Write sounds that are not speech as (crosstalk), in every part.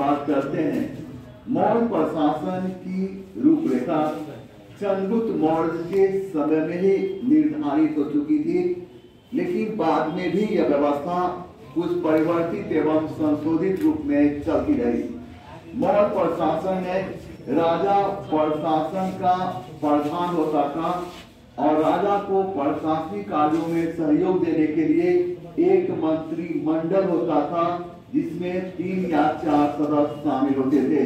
बात करते हैं। मौर्य प्रशासन की रूपरेखा चंद्रगुप्त मौर्य के समय में ही निर्धारित हो चुकी थी, लेकिन बाद में भी यह व्यवस्था कुछ परिवर्तित एवं संशोधित रूप में चलती रही। मौर्य प्रशासन में राजा प्रशासन का प्रधान होता था और राजा को प्रशासनिक कार्यों में सहयोग देने के लिए एक मंत्री मंडल होता था जिसमें तीन या चार सदस्य शामिल होते थे।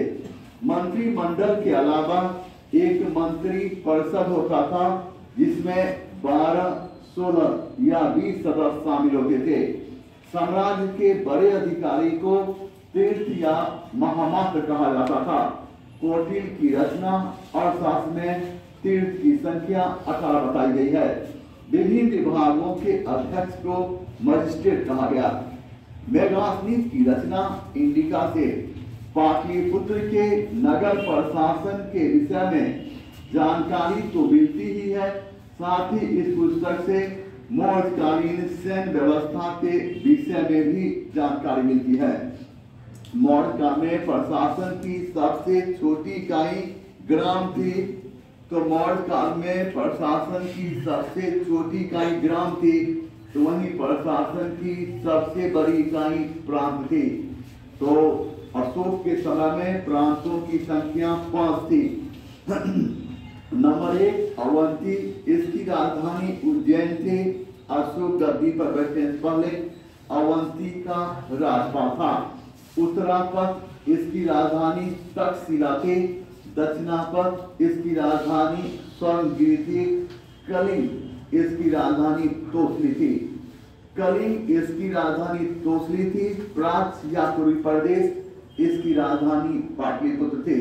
मंत्रिमंडल के अलावा एक मंत्री परिषद होता था जिसमें 12, 16 या 20 सदस्य शामिल होते थे। साम्राज्य के बड़े अधिकारी को तीर्थ या महामात्र कहा जाता था। कोटिल की रचना और शासन में तीर्थ की संख्या अठारह बताई गई है। विभिन्न विभागों के अध्यक्ष को मजिस्ट्रेट कहा गया। मेघासनीत की रचना इंडिका से। पाटलिपुत्र के नगर प्रशासन के विषय में जानकारी तो मिलती ही है। साथ ही इस पुस्तक से मौर्यकालीन सैन्य व्यवस्था के विषय में भी जानकारी मिलती है। मौर्य में प्रशासन की सबसे छोटी इकाई ग्राम थी। तो मौर्य काल में प्रशासन की सबसे छोटी इकाई ग्राम थी। तो वही प्रशासन की सबसे बड़ी इकाई प्रांत थी। तो अशोक के समय में प्रांतों की संख्या पाँच थी। (clears throat) नंबर एक, अवंती, इसकी राजधानी उज्जैन थी। अशोक गद्दी पर बैठने से पहले अवंती का राजपा था। उत्तरापथ इसकी राजधानी तक्षशिला थी। दक्षिणापथ इसकी राजधानी स्वर्णगिरी थी। कलिंग इसकी राजधानी तोसली थी। कलिंग इसकी राजधानी तोसली थी। प्राच्य या पूर्वी प्रदेश इसकी राजधानी पाटलिपुत्र थी।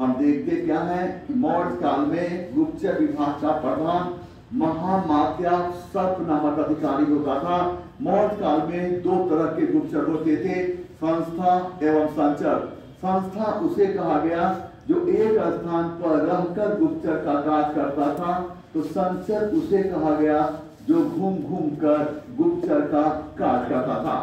हम देखते क्या है मौर्य काल में गुप्तचर विभाग का प्रधान महामात्या सर्प नामक अधिकारी होता था। मौर्य काल में दो तरह के गुप्तचर होते थे, संस्था एवं संचर। संस्था उसे कहा गया जो एक स्थान पर रहकर गुप्तचर का कार्य करता था। तो संचर उसे कहा गया जो घूम घूम कर गुप्तचर का कार्य करता था।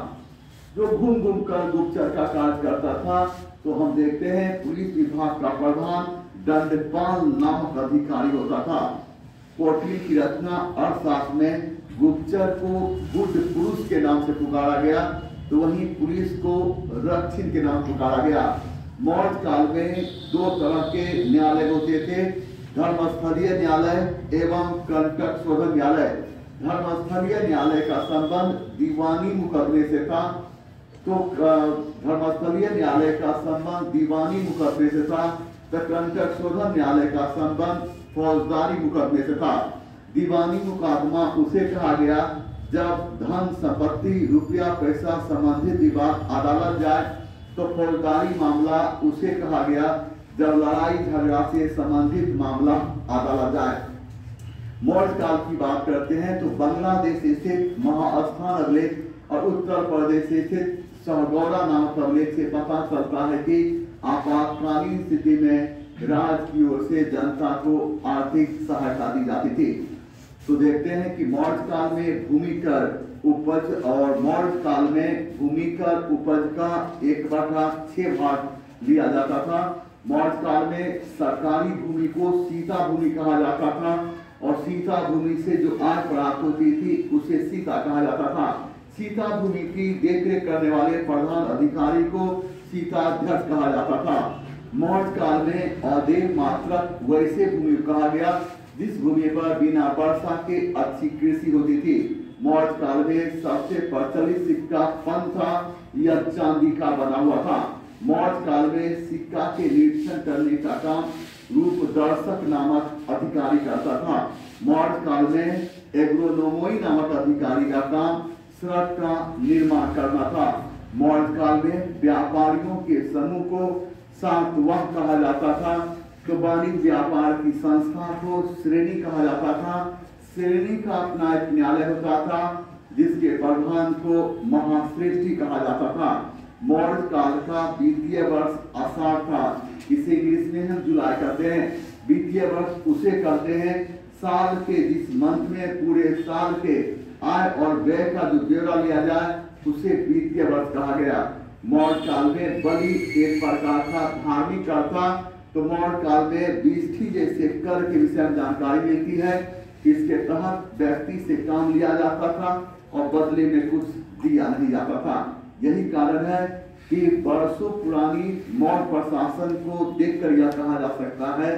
जो घूम घूम कर गुप्तचर का कार्य करता था तो हम देखते हैं पुलिस विभाग का प्रधान दंडपाल नामक अधिकारी होता था। कोटली की रचना अर्थशास्त्र में गुप्तचर को बुद्ध पुरुष के नाम से पुकारा गया तो वहीं पुलिस को रक्षित के नाम पुकारा गया। मौर्य काल में दो तरह के न्यायालय होते थे धर्मस्थलीय न्यायालय एवं कंटक शोधन न्यायालय। धर्मस्थलीय न्यायालय का संबंध दीवानी मुकदमे से था। तो धर्मस्थलीय न्यायालय का संबंध दीवानी मुकदमे से था। तो कंटक शोधन न्यायालय का संबंध फौजदारी मुकदमे से था। दीवानी मुकदमा उसे कहा गया, जब धन संपत्ति, रुपया, पैसा संबंधित विवाद, अदालत जाए तो फौजदारी मामला उसे कहा गया जब लड़ाई झगड़ा से संबंधित मामला अदालत जाए। मौर्य काल की बात करते हैं तो बांग्लादेश स्थित महास्थान अभिलेख और उत्तर प्रदेश स्थित सहगौरा नामक अभिलेख से पता चलता है कि आपातकालीन स्थिति में राज की ओर से जनता को आर्थिक सहायता दी जाती थी। तो देखते हैं कि मौर्य काल में भूमि कर उपज और मौर्य काल में भूमि कर उपज का एक बटा छह भाग लिया जाता था। मौर्य काल में सरकारी भूमि को सीता भूमि कहा जाता था और सीता भूमि से जो आय प्राप्त होती थी, उसे सीता कहा जाता था। सीता भूमि की देखरेख करने वाले प्रधान अधिकारी को सीताध्यक्ष कहा जाता था। मौर्य काल में अदेव मात्र वैसे भूमि कहा गया, जिस भूमि पर बिना वर्षा के अच्छी कृषि होती थी। मौर्य काल में सबसे प्रचलित सिक्का पन था यह चांदी का बना हुआ था। काल में सिक्का के निरीक्षण करने का काम रूप दर्शक नामक अधिकारी करता था। मौर्य काल में एग्रोनोमोई नामक अधिकारी का काम सड़क का निर्माण करना था। मौर्य काल में व्यापारियों के समूह को सातवाह कहा जाता था। तो वाणिज्य व्यापार की संस्था को श्रेणी कहा जाता था। श्रेणी का अपना एक न्यायालय होता था, जिसके प्रधान को महाश्रेष्ठी कहा जाता था। मौर्य काल का वित्तीय वर्ष आषाढ़ था इसे इंग्लिश में हम जुलाई कहते हैं? वित्तीय वर्ष उसे कहते हैं साल के जिस मंथ में पूरे साल के आय और व्यय का जो ब्यौरा लिया जाए, उसे वित्तीय वर्ष कहा गया। मौर्य काल में बलि एक प्रकार का धार्मिक कर था। तो मौर्य काल में बीसठी जैसे कर के विषय में जानकारी मिलती है। इसके तहत व्यक्ति से काम लिया जाता था और बदले में कुछ दिया नहीं जाता था। यही कारण है कि बरसों पुरानी मौर्य प्रशासन को देखकर यह कहा जा सकता है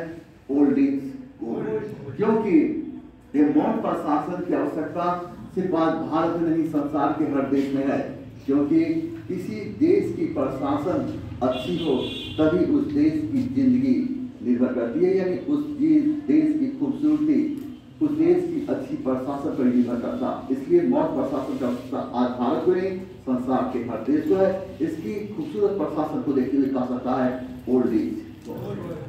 ओल्ड इज़ गोल्ड क्योंकि ये मौन प्रशासन की आवश्यकता सिर्फ़ आज भारत में नहीं संसार के हर देश में है। क्योंकि किसी देश की प्रशासन अच्छी हो तभी उस देश की ज़िंदगी निर्भर करती है यानी उस देश की खूबसूरती उस देश की अच्छी प्रशासन पर निर्भर करता। इसलिए मौत प्रशासन का आज भारत को नहीं, संसार के हर देश को है। इसकी खूबसूरत प्रशासन को देखते हुए कहा सकता है ओल्ड एज